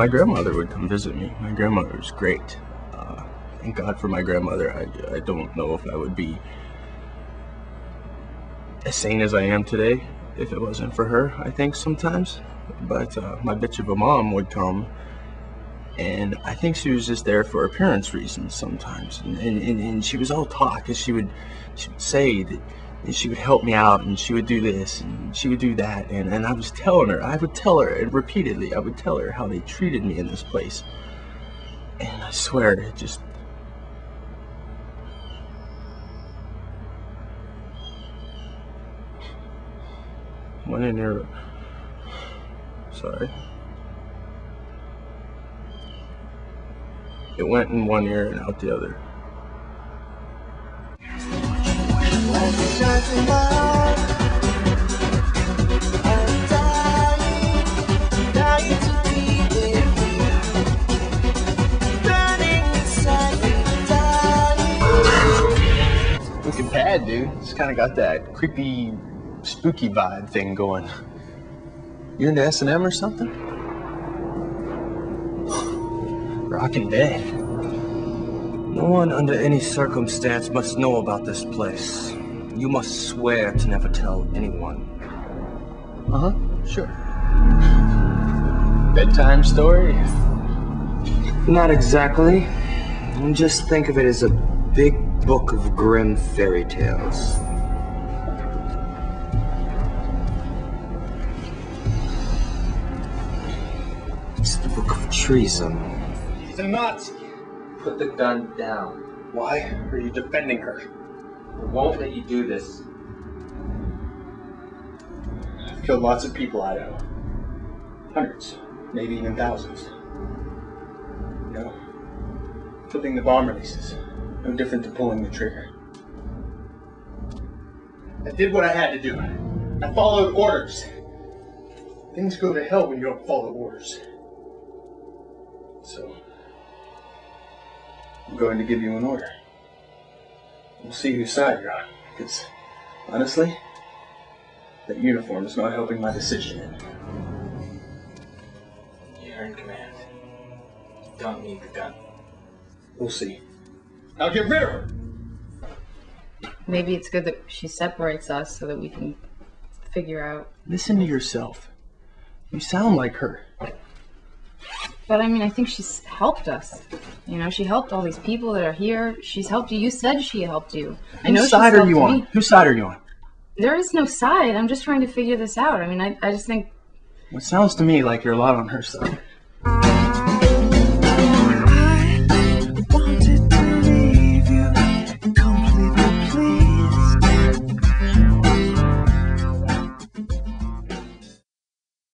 my grandmother would come visit me. My grandmother was great. Uh, thank God for my grandmother. I, I don't know if I would be as sane as I am today if it wasn't for her, I think sometimes. But uh, my bitch of a mom would come, and I think she was just there for appearance reasons sometimes. And, and, and she was all talk, and she would, she would say that and she would help me out, and she would do this, and she would do that. And, and I was telling her, I would tell her, and repeatedly, I would tell her how they treated me in this place. And I swear, it just Went in there. Sorry. It went in one ear and out the other. Bad, dude. It's kind of got that creepy spooky vibe thing going. You into S&M or something? Rockin' bed. No one under any circumstance must know about this place. You must swear to never tell anyone. Uh-huh, sure. Bedtime story? Not exactly. Just think of it as a big book of grim fairy tales. It's the book of treason. He's a Nazi. Put the gun down. Why are you defending her? I won't let you do this. I've killed lots of people, Idaho. Hundreds, maybe even thousands. You know, flipping the bomb releases, no different than pulling the trigger. I did what I had to do. I followed orders. Things go to hell when you don't follow orders. So, I'm going to give you an order. We'll see whose side you're on. Because, honestly, that uniform is not helping my decision. You're in command. You don't need the gun. We'll see. Now get rid of her! Maybe it's good that she separates us so that we can figure out. Listen to yourself. You sound like her. But I mean, I think she's helped us. You know, she helped all these people that are here. She's helped you. You said she helped you. I know Whose side are you on? me. Whose side are you on? There is no side. I'm just trying to figure this out. I mean, I, I just think Well, it sounds to me like you're a lot on her side.